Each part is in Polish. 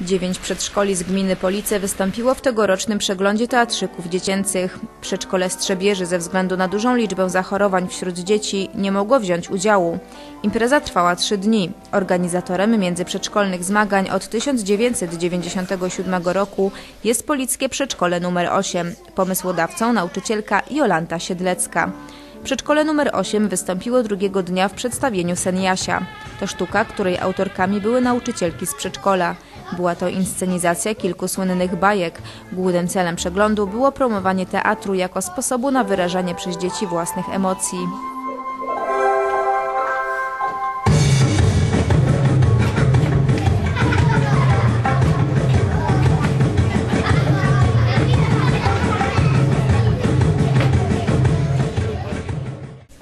Dziewięć przedszkoli z gminy Police wystąpiło w tegorocznym przeglądzie teatrzyków dziecięcych. Przedszkole Strzebieży ze względu na dużą liczbę zachorowań wśród dzieci nie mogło wziąć udziału. Impreza trwała trzy dni. Organizatorem międzyprzedszkolnych zmagań od 1997 roku jest Polickie Przedszkole nr 8. Pomysłodawcą nauczycielka Jolanta Siedlecka. Przedszkole numer 8 wystąpiło drugiego dnia w przedstawieniu Seniasia. To sztuka, której autorkami były nauczycielki z przedszkola. Była to inscenizacja kilku słynnych bajek. Głównym celem przeglądu było promowanie teatru jako sposobu na wyrażanie przez dzieci własnych emocji.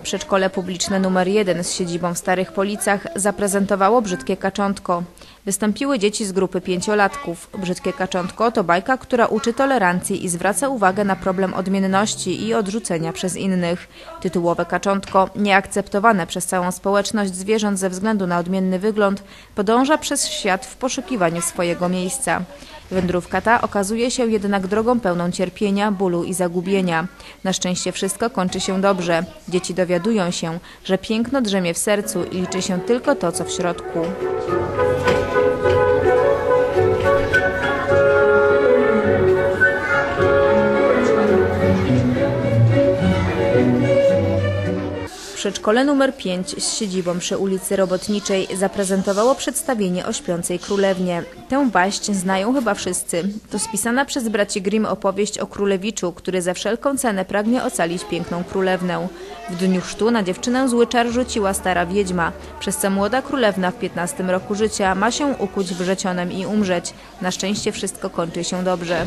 Przedszkole publiczne numer 1 z siedzibą w Starych Policach zaprezentowało Brzydkie Kaczątko. Wystąpiły dzieci z grupy pięciolatków. Brzydkie Kaczątko to bajka, która uczy tolerancji i zwraca uwagę na problem odmienności i odrzucenia przez innych. Tytułowe kaczątko, nieakceptowane przez całą społeczność zwierząt ze względu na odmienny wygląd, podąża przez świat w poszukiwaniu swojego miejsca. Wędrówka ta okazuje się jednak drogą pełną cierpienia, bólu i zagubienia. Na szczęście wszystko kończy się dobrze. Dzieci dowiadują się, że piękno drzemie w sercu i liczy się tylko to, co w środku. Przedszkole numer 5 z siedzibą przy ulicy Robotniczej zaprezentowało przedstawienie o śpiącej królewnie. Tę baść znają chyba wszyscy. To spisana przez braci Grimm opowieść o królewiczu, który za wszelką cenę pragnie ocalić piękną królewnę. W dniu chrztu na dziewczynę zły czar rzuciła stara wiedźma, przez co młoda królewna w 15 roku życia ma się ukuć wrzecionem i umrzeć. Na szczęście wszystko kończy się dobrze.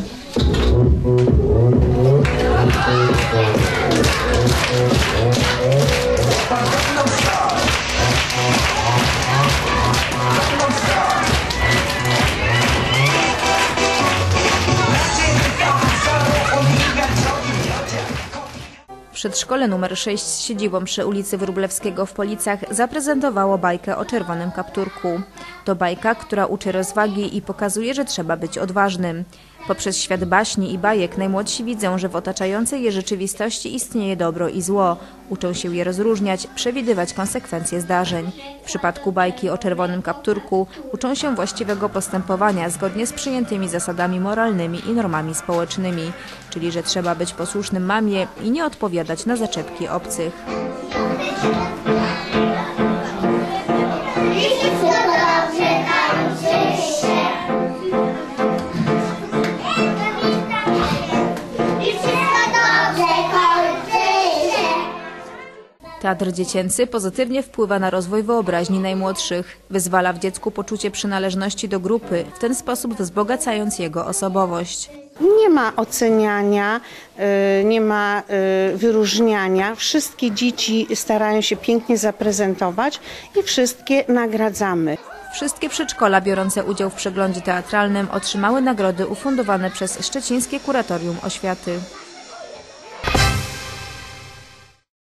Przedszkole numer 6 z siedzibą przy ulicy Wróblewskiego w Policach zaprezentowało bajkę o czerwonym kapturku. To bajka, która uczy rozwagi i pokazuje, że trzeba być odważnym. Poprzez świat baśni i bajek najmłodsi widzą, że w otaczającej je rzeczywistości istnieje dobro i zło. Uczą się je rozróżniać, przewidywać konsekwencje zdarzeń. W przypadku bajki o czerwonym kapturku uczą się właściwego postępowania zgodnie z przyjętymi zasadami moralnymi i normami społecznymi, czyli że trzeba być posłusznym mamie i nie odpowiadać na zaczepki obcych. Teatr dziecięcy pozytywnie wpływa na rozwój wyobraźni najmłodszych. Wyzwala w dziecku poczucie przynależności do grupy, w ten sposób wzbogacając jego osobowość. Nie ma oceniania, y, nie ma y, wyróżniania. Wszystkie dzieci starają się pięknie zaprezentować i wszystkie nagradzamy. Wszystkie przedszkola biorące udział w przeglądzie teatralnym otrzymały nagrody ufundowane przez Szczecińskie Kuratorium Oświaty.